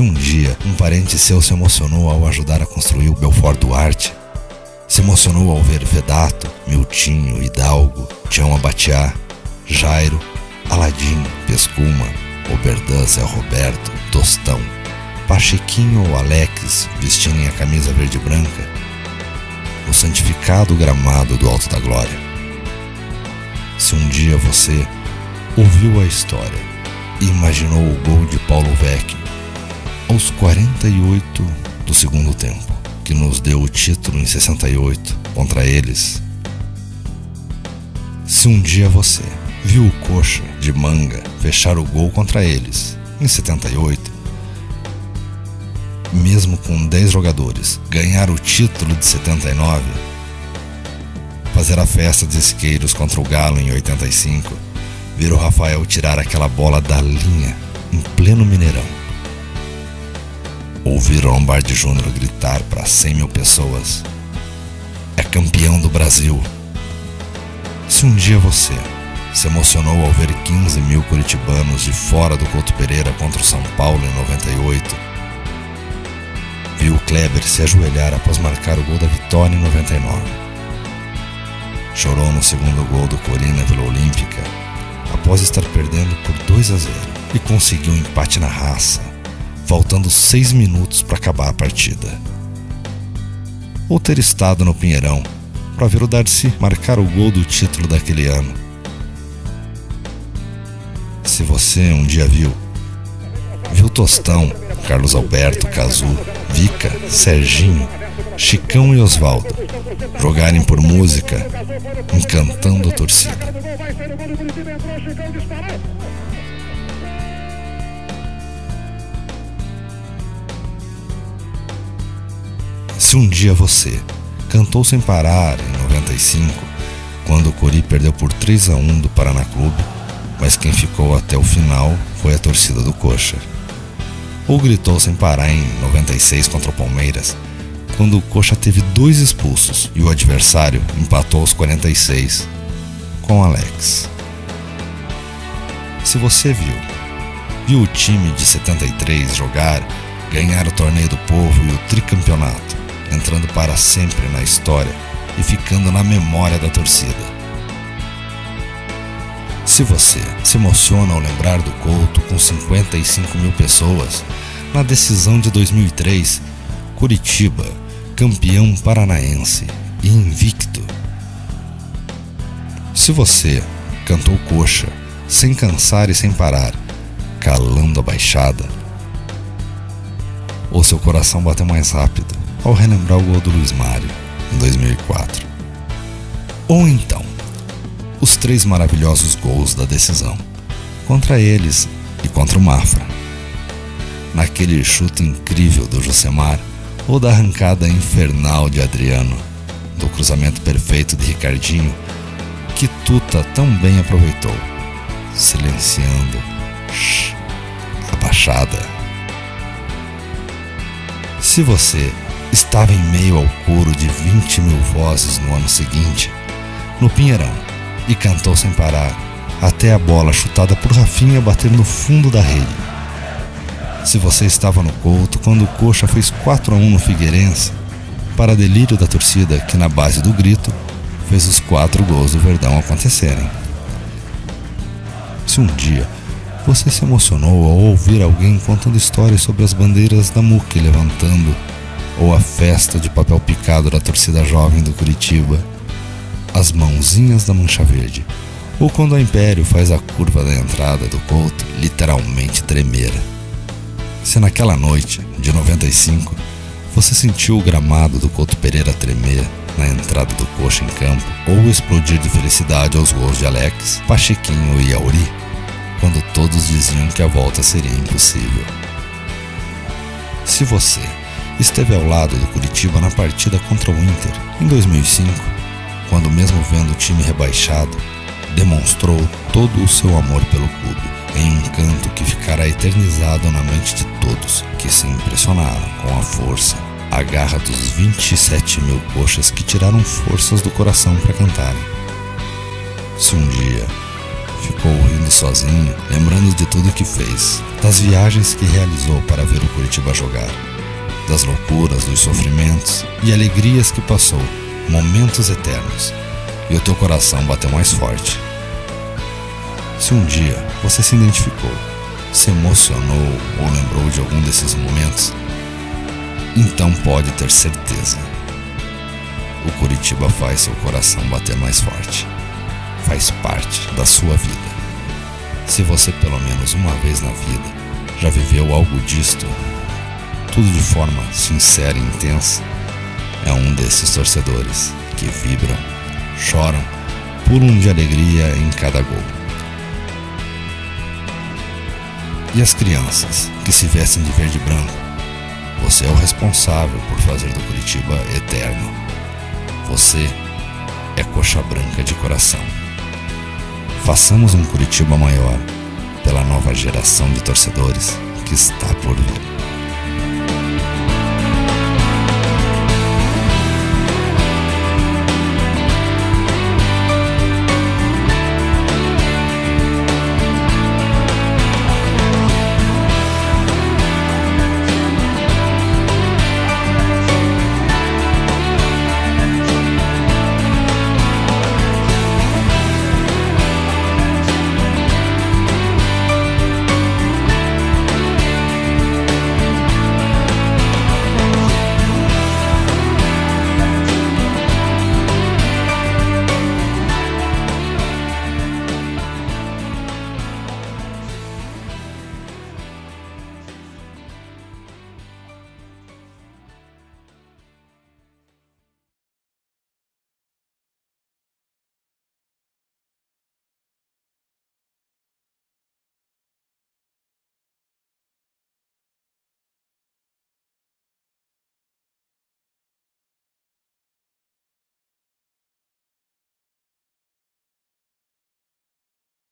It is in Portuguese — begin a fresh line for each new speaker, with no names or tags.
Se um dia um parente seu se emocionou ao ajudar a construir o Belfort Duarte, se emocionou ao ver Vedato, Miltinho, Hidalgo, Tião Abatiá, Jairo, Aladim, Pescuma, Oberdan, Zé Roberto, Tostão, Pachequinho ou Alex vestirem a camisa verde e branca, o santificado gramado do Alto da Glória. Se um dia você ouviu a história e imaginou o gol de Paulo Vecchio aos 48 do segundo tempo, que nos deu o título em 68 contra eles. Se um dia você viu o Coxa de Manga fechar o gol contra eles em 78, mesmo com 10 jogadores, ganhar o título de 79, fazer a festa de isqueiros contra o Galo em 85, ver o Rafael tirar aquela bola da linha em pleno Mineirão. Ouvir o Lombardi Júnior gritar para 100 mil pessoas: É campeão do Brasil. Se um dia você se emocionou ao ver 15 mil curitibanos de fora do Couto Pereira contra o São Paulo em 98, viu Kleber se ajoelhar após marcar o gol da vitória em 99. Chorou no segundo gol do Corina Vila Olímpica após estar perdendo por 2 a 0 e conseguiu um empate na raça, faltando 6 minutos para acabar a partida. Ou ter estado no Pinheirão para ver o Darcy marcar o gol do título daquele ano. Se você um dia viu, viu Tostão, Carlos Alberto, Cazu, Vica, Serginho, Chicão e Osvaldo jogarem por música, encantando a torcida. Se um dia você cantou sem parar em 95, quando o Cori perdeu por 3 a 1 do Paraná Clube, mas quem ficou até o final foi a torcida do Coxa. Ou gritou sem parar em 96 contra o Palmeiras, quando o Coxa teve dois expulsos e o adversário empatou aos 46 com Alex. Se você viu, viu o time de 73 jogar, ganhar o Torneio do Povo e o tricampeonato, entrando para sempre na história e ficando na memória da torcida. Se você se emociona ao lembrar do Couto com 55 mil pessoas, na decisão de 2003, Curitiba, campeão paranaense e invicto. Se você cantou coxa, sem cansar e sem parar, calando a baixada, ou seu coração bateu mais rápido ao relembrar o gol do Luiz Mário em 2004. Ou então, os três maravilhosos gols da decisão, contra eles e contra o Mafra. Naquele chute incrível do Josemar, ou da arrancada infernal de Adriano, do cruzamento perfeito de Ricardinho, que Tuta tão bem aproveitou, silenciando shh, a baixada. Se você estava em meio ao coro de 20 mil vozes no ano seguinte, no Pinheirão, e cantou sem parar, até a bola chutada por Rafinha bater no fundo da rede. Se você estava no Couto quando o Coxa fez 4 a 1 no Figueirense, para delírio da torcida que na base do grito fez os quatro gols do Verdão acontecerem. Se um dia você se emocionou ao ouvir alguém contando histórias sobre as bandeiras da MUC levantando, ou a festa de papel picado da torcida jovem do Curitiba, as mãozinhas da mancha verde, ou quando a Império faz a curva da entrada do Couto literalmente tremer. Se naquela noite de 95 você sentiu o gramado do Couto Pereira tremer na entrada do coxa em campo, ou explodir de felicidade aos gols de Alex, Pachequinho e Auri, quando todos diziam que a volta seria impossível. Se você esteve ao lado do Curitiba na partida contra o Inter em 2005, quando mesmo vendo o time rebaixado, demonstrou todo o seu amor pelo clube em um canto que ficará eternizado na mente de todos que se impressionaram com a força, a garra dos 27 mil coxas que tiraram forças do coração para cantarem. Se um dia ficou rindo sozinho, lembrando de tudo que fez, das viagens que realizou para ver o Curitiba jogar, das loucuras, dos sofrimentos e alegrias que passou, momentos eternos, e o teu coração bateu mais forte. Se um dia você se identificou, se emocionou ou lembrou de algum desses momentos, então pode ter certeza. O Curitiba faz seu coração bater mais forte. Faz parte da sua vida. Se você pelo menos uma vez na vida já viveu algo disto, tudo de forma sincera e intensa, é um desses torcedores que vibram, choram, pulam de alegria em cada gol. E as crianças que se vestem de verde e branco você é o responsável por fazer do Curitiba eterno. Você é coxa branca de coração. Façamos um Curitiba maior pela nova geração de torcedores que está por vir.